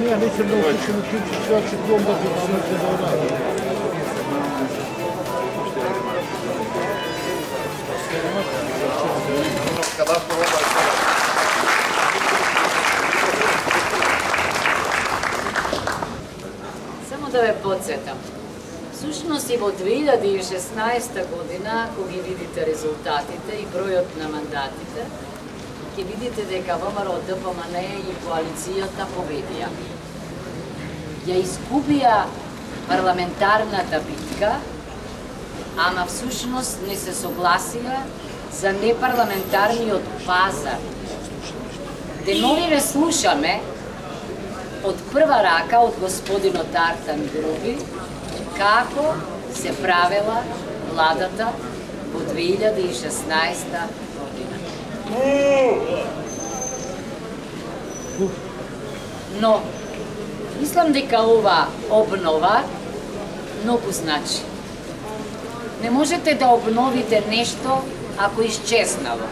Не, не се да отишам от ключи, сега ще пробвам да ти се да онаде. Само да ве подсетам. Сушност и во 2016 година, кога ги видите резултатите и бројот на мандатите, ќе видите дека ВМРО, ДПМН и коалицијата победија. Ја изгубија парламентарната битка, ама всушност не се согласија за непарламентарниот пазар. Деновиве слушаме од прва рака од господинот Артан Груби како се правела владата во 2016. Но, мислам дека ова обнова многу значи. Не можете да обновите нешто ако исчезнало.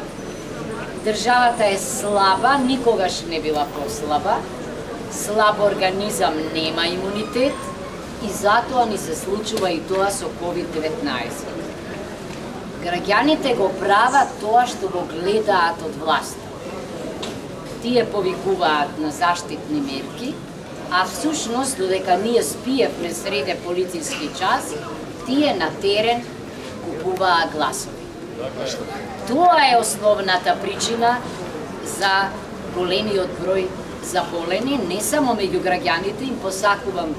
Државата е слаба, никогаш не била послаба, слаб организам нема имунитет и затоа ни се случува и тоа со COVID-19. Граѓаните го прават тоа што го гледаат од власта. Тие повикуваат на заштитни мерки, а всушност додека ние спиевме среде полициски час, тие на терен купуваат гласови. Тоа е основната причина за големиот број заболени, не само меѓу граѓаните им посакувам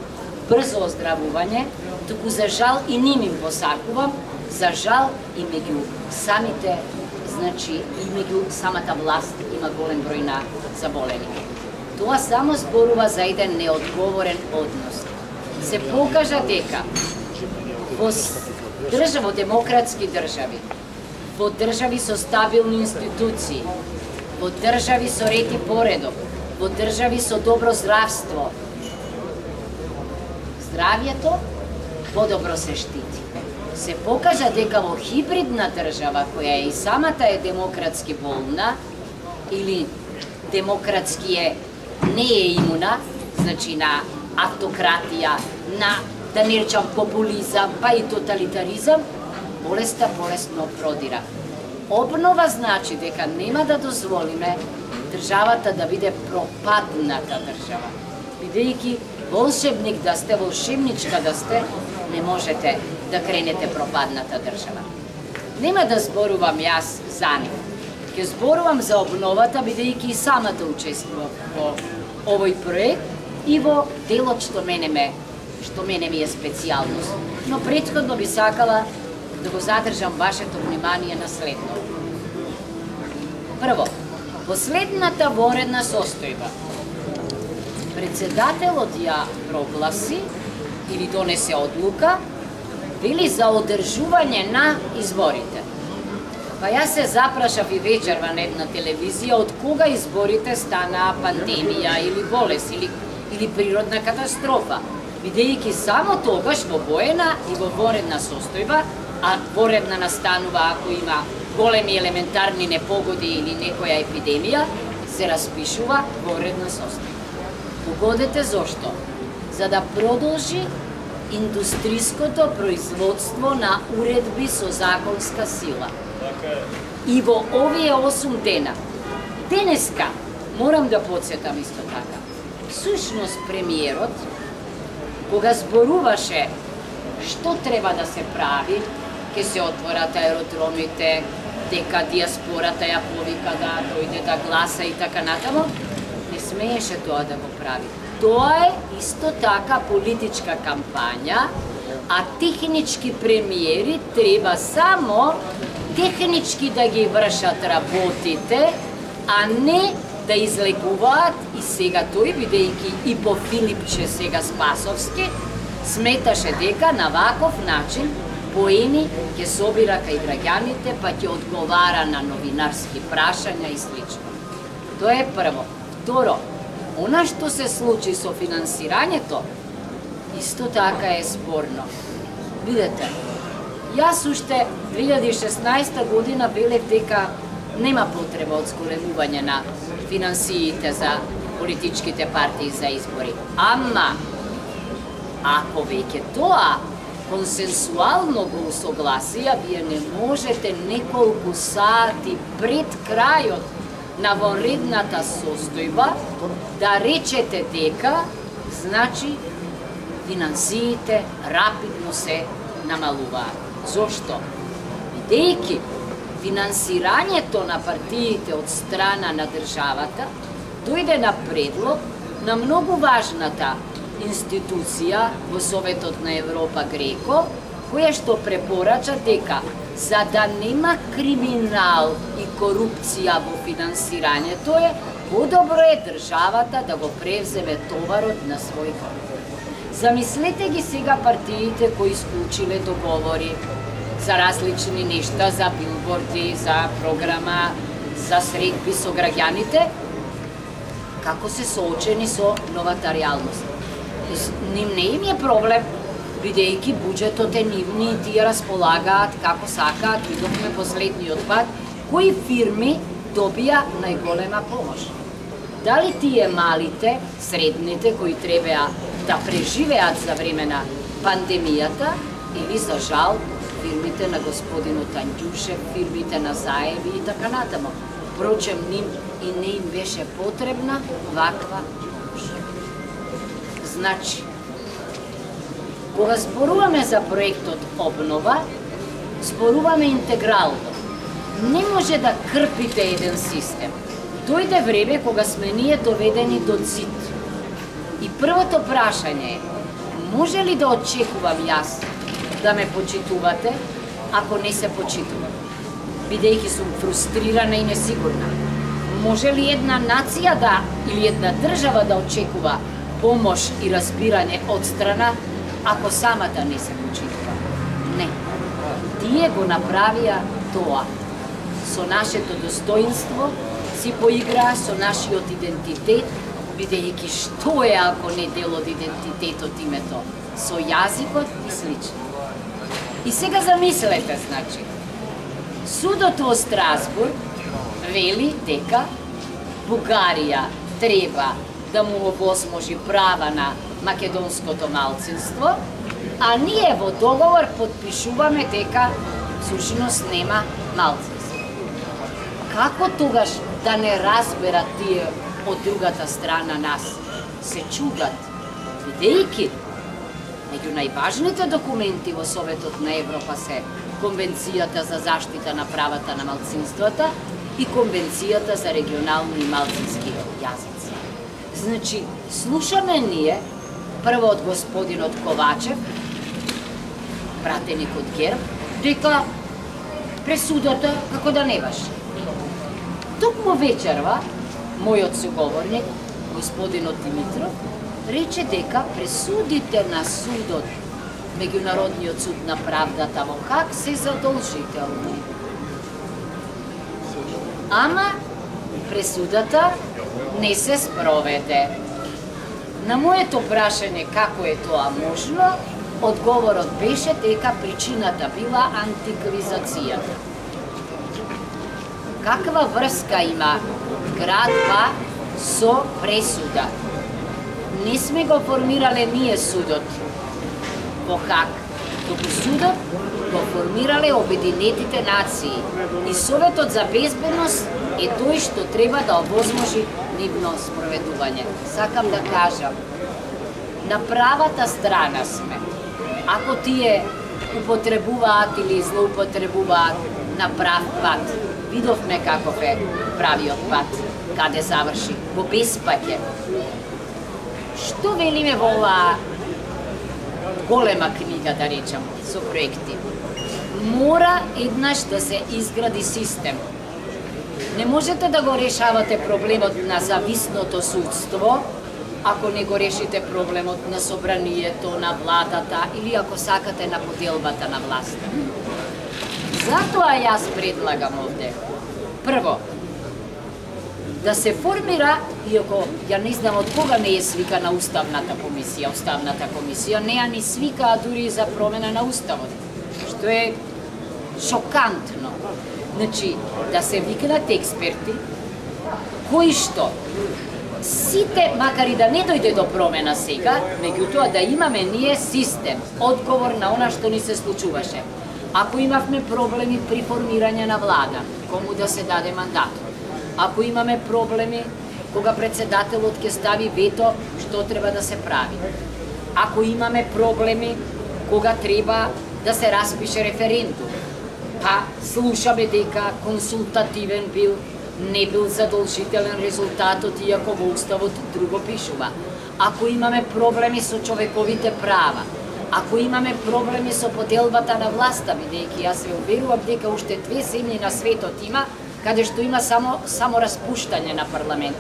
брзо оздравување, туку за жал и ним им посакувам, за жал и меѓу самите, значи и меѓу самата власт има голем број на заболени. Тоа само зборува за еден неодговорен однос. Се покажа дека во држава, демократски држави, во држави со стабилни институции, во држави со ред и поредок, во држави со добро здравство. Здравието подобро се штити. Се покажа дека во хибридна држава, која е и самата е демократски болна, или демократски е не е имуна, значи на автократија, на да не речам популизам, па и тоталитаризам, болеста болесно продира. Обнова значи дека нема да дозволиме државата да биде пропадната држава. Бидејќи волшебник да сте, волшебничка да сте, не можете да кренете пропадната држава. Нема да зборувам јас за нив. Ке зборувам за обновата, бидејќи и самата да учествував во овој проект и во делот што мене ме што мене ми е специјалност. Но предходно би сакала да го задржам вашето внимание на следно. Прво, последната воредна состојба. Председателот ја прогласи или донесе одлука били за одржување на изборите. Па јас се запрашав и вечерва на една телевизија од кога изборите станаа пандемија или болест или, или природна катастрофа бидејќи само тогаш во воена и во воредна состојба, а воредна настанува ако има големи елементарни непогоди или некоја епидемија, се распишува воредна состојба. Погодете зошто? За да продолжи индустриското производство на уредби со законска сила. И во овие 8 дена, денеска, морам да подсетам исто така, сушност премиерот кога зборуваше што треба да се прави, ќе се отворат аеродромите, дека диаспората ја повика да дојде да гласа и така натаму, не смееше тоа да го прави. Тоа е исто така политичка кампања, а технички премиери треба само технички да ги вршат работите, а не да излекуваат и сега тој, бидејќи и по Филипче сега Спасовски, сметаше дека на ваков начин поени ќе собира кај граѓаните, па ќе одговара на новинарски прашања и слично. Тоа е прво. Второ, Она што се случи со финансирањето, исто така е спорно. Видете, јас уште 2016 година велев дека нема потреба од зголемување на финансиите за политичките партии за избори. Ама, ако веќе тоа консенсуално го усогласија, вие не можете неколку сати пред крајот на вонредната состојба да речете дека, значи, финансиите рапидно се намалуваат. Зошто? Бидејќи финансирањето на партиите од страна на државата дојде на предлог на многу важната институција во Советот на Европа Греко, која што препорача дека за да нема криминал и корупција во финансирањето е, подобро е државата да го превземе товарот на свој грб. Замислете ги сега партиите кои склучиле договори за различни нешта, за билборди, за програма, за средби со граѓаните, како се соочени со новата реалност. Ним не им е проблем, бидејќи буџетот е нивни и тие располагаат како сакаат, видовме последниот пат, кои фирми добија најголема помош. Дали тие малите, средните, кои требеа да преживеат за време на пандемијата, или за жал фирмите на господинот Анđушев, фирмите на Заеви и така натаму. Прочем, ним и не им беше потребна ваква помош. Значи, кога зборуваме за проектот обнова, зборуваме интегрално. Не може да крпите еден систем. Дојде време кога сме ние доведени до цит. И првото прашање е, може ли да очекувам јас да ме почитувате, ако не се почитувам. Бидејќи сум фрустрирана и несигурна. Може ли една нација да или една држава да очекува помош и разбирање од страна, ако самата не се почитува? Не. Тие го направија тоа. Со нашето достоинство си поиграа со нашиот идентитет, бидејќи што е ако не дел од идентитетот името? Со јазикот и слично. И сега замислете, значи, судот во Страсбург вели дека Бугарија треба да му овозможи права на македонското малцинство, а ние во договор подпишуваме дека сушност нема малцинство. Како тогаш да не разберат тие од другата страна нас? Се чугат, бидејќи Меѓу најважните документи во Советот на Европа се Конвенцијата за заштита на правата на малцинствата и Конвенцијата за регионални и малцински јазици. Значи, слушаме ние, прво од господинот Ковачев, пратеник од Герб, дека пресудата како да не беше. Токму вечерва, мојот суговорник, господинот Димитров, рече дека пресудите на судот, Меѓународниот суд на правдата во как се задолжителни. Ама пресудата не се спроведе. На моето прашање како е тоа можно, одговорот беше дека причината била антиквизацијата. Каква врска има градба со пресуда? не сме го формирале ние судот во как? туку судот го формирале Обединетите нации и Советот за безбедност е тој што треба да овозможи нивно спроведување. Сакам да кажам, на правата страна сме. Ако тие употребуваат или злоупотребуваат на прав пат, видовме каков е правиот пат, каде заврши, во беспаќе, Што велиме во оваа голема книга, да речам, со проекти? Мора еднаш да се изгради систем. Не можете да го решавате проблемот на зависното судство, ако не го решите проблемот на собранието, на владата или ако сакате на поделбата на власта. Затоа јас предлагам овде. Прво, да се формира, иако ја не знам од кога не е свикана Уставната комисија, Уставната комисија не ја ни свикаа дури и за промена на Уставот, што е шокантно. Значи, да се викнат експерти, кои што сите, макар и да не дојде до промена сега, меѓутоа да имаме ние систем, одговор на она што ни се случуваше. Ако имавме проблеми при формирање на влада, кому да се даде мандат. Ако имаме проблеми кога председателот ќе стави вето што треба да се прави. Ако имаме проблеми кога треба да се распише референдум, па слушаме дека консултативен бил не бил задолжителен резултатот, иако во Уставот друго пишува. Ако имаме проблеми со човековите права, ако имаме проблеми со поделбата на власта, бидејќи јас се уверувам дека уште две земји на светот има, каде што има само, само распуштање на парламент.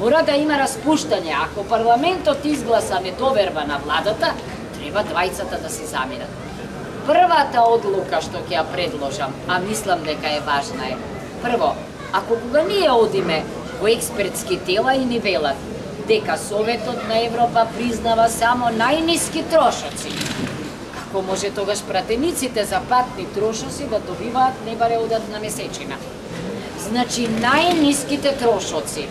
Мора да има распуштање. Ако парламентот изгласа недоверба на владата, треба двајцата да се заминат. Првата одлука што ќе ја предложам, а мислам дека е важна е, прво, Ако кога ние одиме во експертски тела и нивелат, дека Советот на Европа признава само најниски трошоци, како може тогаш пратениците за патни трошоци да добиваат не баре одат на месечина? Значи најниските трошоци.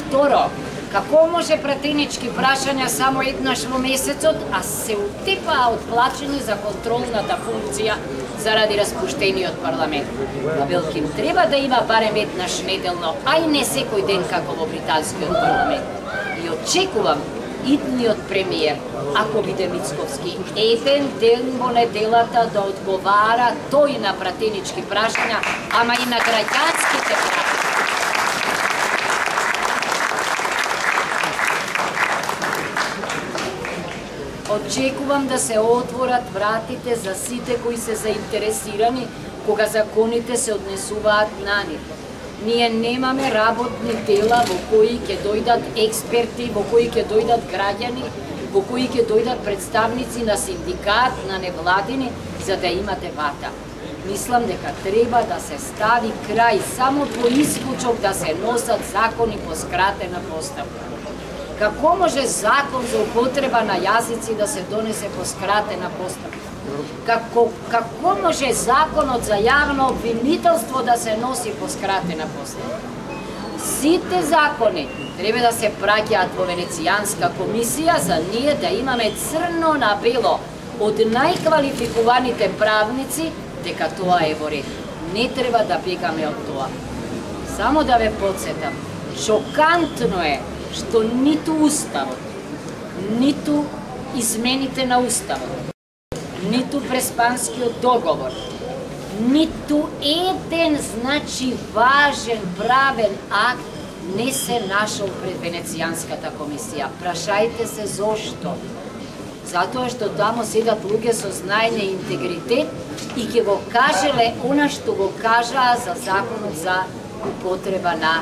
Второ, Како може пратенички прашања само еднаш во месецот, а се утепаа од плачење за контролната функција заради распуштениот парламент? На Белким треба да има барем еднаш неделно, а и не секој ден како во британскиот парламент. И очекувам идниот премиер, ако биде Мицковски, еден ден во неделата да одговара тој на пратенички прашања, ама и на граѓанските прашања Очекувам да се отворат вратите за сите кои се заинтересирани кога законите се однесуваат на нив. Ние немаме работни тела во кои ќе дојдат експерти, во кои ќе дојдат граѓани, во кои ќе дојдат представници на синдикат, на невладини, за да имате вата. Мислам дека треба да се стави крај само по исклучок да се носат закони по скратена поставка. Како може закон за употреба на јазици да се донесе по скратена постапка? Како, како може законот за јавно обвинителство да се носи по скратена постапка? Сите закони треба да се праќаат во Венецијанска комисија за ние да имаме црно на бело од најквалификуваните правници дека тоа е во ред. Не треба да бегаме од тоа. Само да ве подсетам, шокантно е што ниту Уставот, ниту измените на Уставот, ниту Преспанскиот договор, ниту еден, значи, важен правен акт не се нашол пред Венецијанската комисија. Прашајте се зошто. Затоа што тамо седат луѓе со знаење и интегритет и ќе го кажеле она што го кажаа за законот за употреба на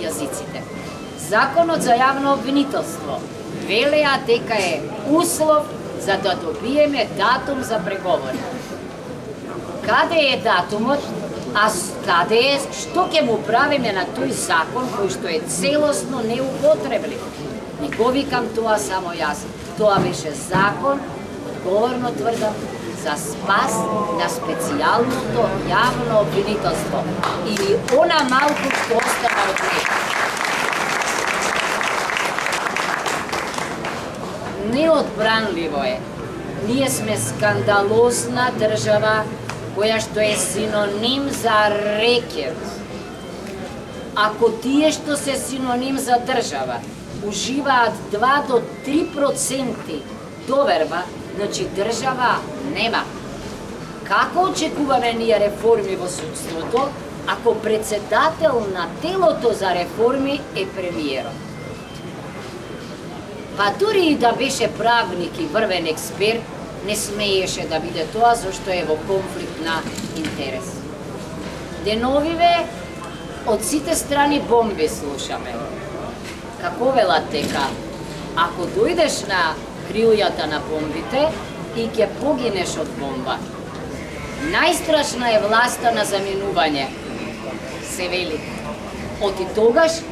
јазиците. Законот за јавно обвинителство велеа дека е услов за да добиеме датум за преговори. Каде е датумот, а каде е, што ќе му правиме на тој закон кој што е целосно неупотреблив? Не го викам тоа само јас. Тоа беше закон, говорно тврдам, за спас на специјалното јавно обвинителство или она малку што остана од него. Неодбранливо е. Ние сме скандалозна држава која што е синоним за рекет. Ако тие што се синоним за држава уживаат 2 до 3 проценти доверба, значи држава нема. Како очекуваме ние реформи во судството, ако председател на телото за реформи е премиерот? Па дури и да беше правник и врвен експерт, не смееше да биде тоа зашто е во конфликт на интерес. Деновиве од сите страни бомби слушаме. Како велат тека, ако дојдеш на крилјата на бомбите и ќе погинеш од бомба, најстрашна е власта на заминување, се вели. Оти тогаш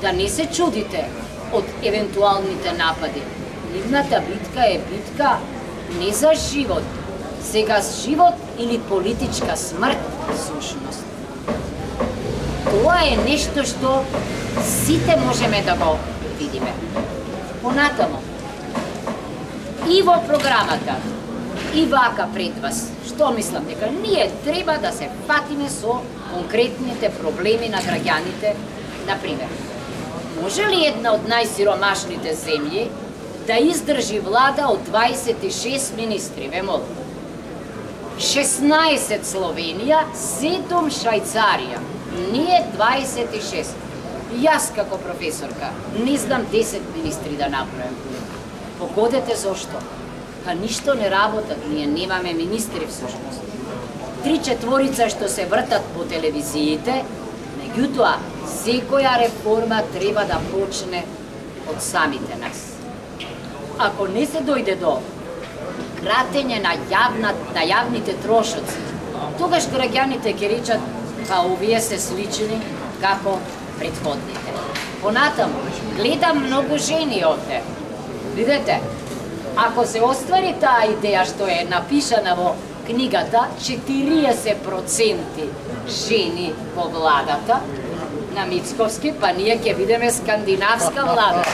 да не се чудите од евентуалните напади. Нивната битка е битка не за живот, сега живот или политичка смрт, сушност. Тоа е нешто што сите можеме да го видиме. Понатамо, и во програмата, и вака пред вас, што мислам дека ние треба да се фатиме со конкретните проблеми на граѓаните, например. Може ли една од најсиромашните земји да издржи влада од 26 министри, ве молам? 16 Словенија, 7 Швајцарија, ние 26. Јас како професорка не знам 10 министри да направам. Погодете зошто? Па ништо не работат, ние немаме министри всушност. Три четворица што се вртат по телевизиите, меѓутоа, секоја реформа треба да почне од самите нас. Ако не се дојде до кратење на, јавна, на јавните трошоци, тогаш граѓаните ќе речат, па овие се слични како предходните. Понатаму, гледам многу жени овде. Видете, ако се оствари таа идеја што е напишана во книгата, 40% жени во владата на Мицковски, па ние ќе видиме скандинавска влада.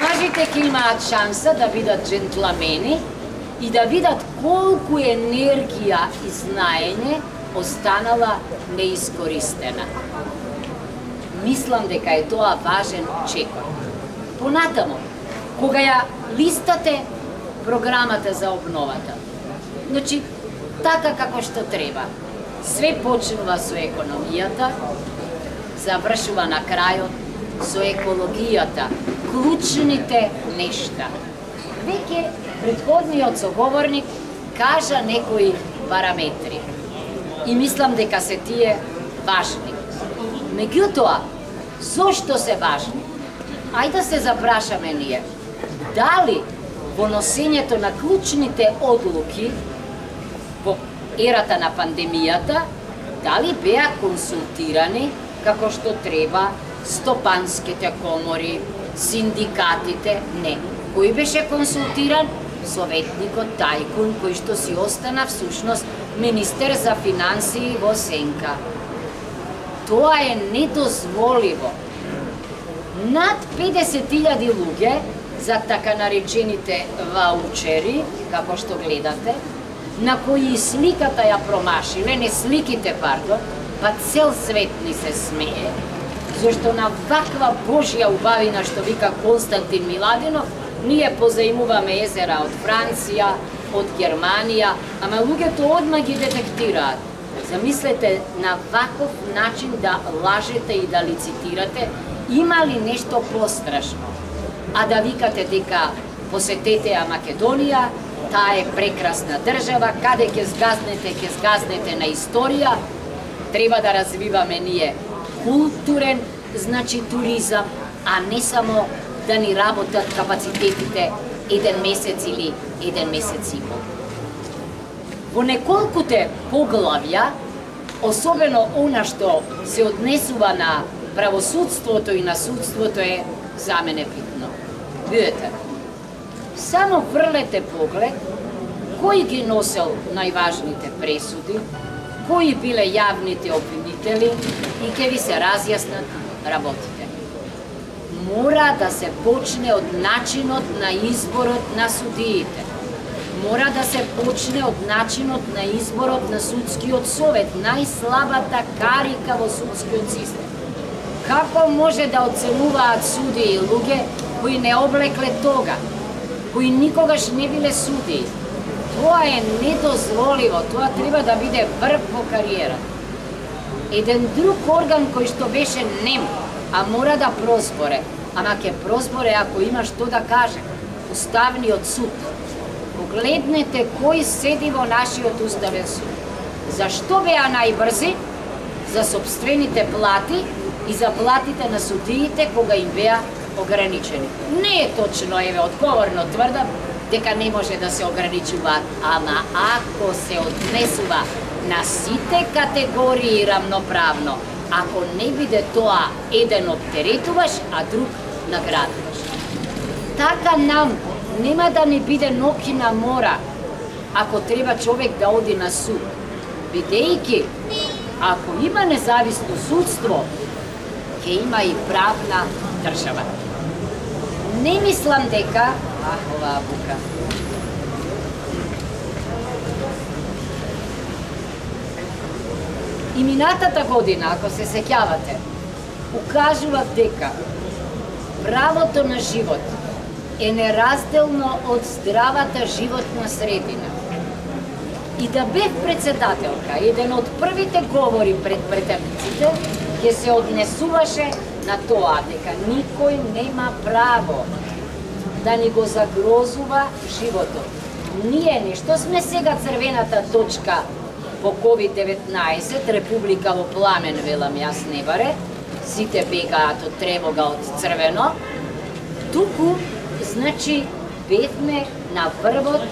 Мажите ќе имаат шанса да бидат джентламени и да видат колку енергија и знаење останала неискористена. Мислам дека е тоа важен чекор. Понатамо, кога ја листате програмата за обновата, значи, така како што треба, све почнува со економијата, завршува на крајот со екологијата, клучните нешта. Веќе предходниот соговорник кажа некои параметри. И мислам дека се тие важни. Меѓутоа, зошто се важни? Ајде да се запрашаме ние. Дали во носењето на клучните одлуки ерата на пандемијата, дали беа консултирани како што треба стопанските комори, синдикатите, не. Кој беше консултиран? Советникот Тајкун, кој што си остана всушност министер за финансии во Сенка. Тоа е недозволиво. Над 50.000 луѓе за така наречените ваучери, како што гледате, на кои сликата ја промашиле, не сликите, пардон, па цел свет ни се смее, зашто на ваква Божја убавина што вика Константин Миладинов, ние позаимуваме езера од Франција, од Германија, ама луѓето одма ги детектираат. Замислете на ваков начин да лажете и да лицитирате, има ли нешто пострашно? А да викате дека посетете а Македонија, таа е прекрасна држава, каде ќе згазнете, ќе згазнете на историја, треба да развиваме ние културен, значи туризам, а не само да ни работат капацитетите еден месец или еден месец и пол. Во неколкуте поглавја, особено она што се однесува на правосудството и на судството е за мене битно. Видете, само врлете поглед кој ги носел најважните пресуди, кои биле јавните обвинители и ќе ви се разјаснат работите. Мора да се почне од начинот на изборот на судиите. Мора да се почне од начинот на изборот на судскиот совет, најслабата карика во судскиот систем. Како може да оценуваат судии и луѓе кои не облекле тога, кои никогаш не биле суди. Тоа е недозволиво, тоа треба да биде врв во кариера. Еден друг орган кој што беше нем, а мора да прозборе, ама ќе прозборе ако има што да каже, Уставниот суд. Погледнете кој седи во нашиот Уставен суд. Зашто беа најбрзи? За собствените плати и за платите на судиите кога им беа ограничени. Не е точно, еве, одговорно тврдам, дека не може да се ограничува, ама ако се однесува на сите категории рамноправно. Ако не биде тоа еден оптеретуваш, а друг наградуваш. Така нам нема да не биде ноки на мора, ако треба човек да оди на суд. Бидејќи, ако има независно судство, ќе има и правна држава. Не мислам дека, ах, оваа бука, И минатата година, ако се сеќавате, укажував дека правото на живот е неразделно од здравата животна средина. И да бев председателка, еден од првите говори пред претемниците, ќе се однесуваше на тоа дека никој нема право да ни го загрозува животот. Ние нешто сме сега црвената точка по COVID-19, Република во пламен, велам јас не баре, сите бегаат од тревога од црвено, туку, значи, бевме на врвот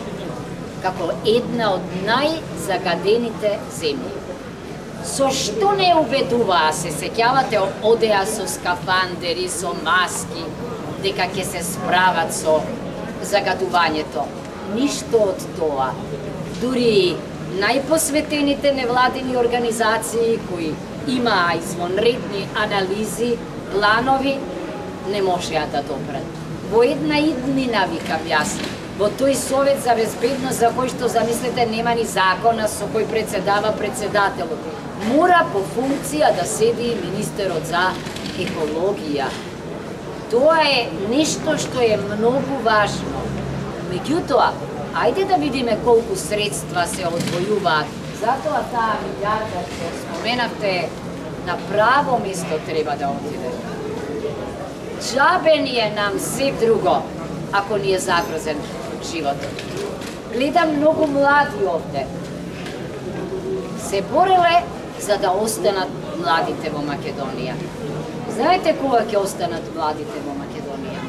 како една од најзагадените земји. Со што не убедуваа се, сеќавате, одеа со скафандери, со маски, дека ќе се справат со загадувањето. Ништо од тоа. Дури најпосветените невладини организации кои имаа извонредни анализи, планови, не можеа да допрат. Во една иднина, викам јас, во тој Совет за безбедност за кој што замислете нема ни закона со кој председава председателот. Мора по функција да седи министерот за екологија. Тоа е нешто што е многу важно. Меѓутоа, Ајде да видиме колку средства се одвојуваат. Затоа таа милиарда што споменавте на право место треба да отиде. Джабе ни е нам се друго, ако ни е загрозен животот. Гледам многу млади овде. Се бореле за да останат младите во Македонија. Знаете кога ќе останат младите во Македонија?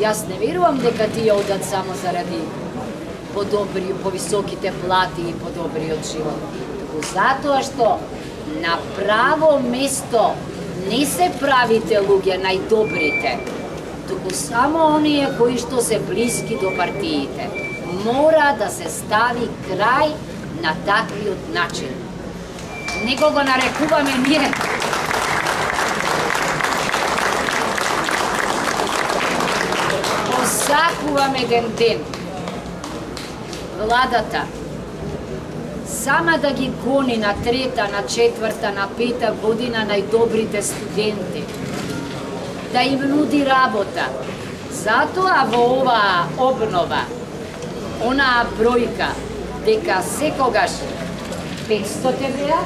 Јас не верувам дека тие одат само заради подобри, повисоките плати и подобриот живот. Туку затоа што на право место не се правите луѓе најдобрите, туку само оние кои што се блиски до партиите. Мора да се стави крај на таквиот начин. Него го нарекуваме ние. Посакуваме еден ден владата. Сама да ги гони на трета, на четврта, на пета година најдобрите студенти, да им нуди работа. Затоа во оваа обнова, онаа бројка, дека секогаш 500 евреа,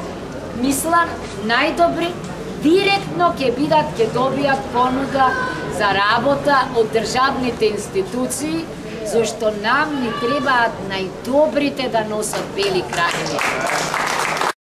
мислам најдобри, директно ќе бидат, ќе добијат понуда за работа од државните институции зашто нам ни требаат најдобрите да носат бели крагини.